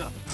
Up.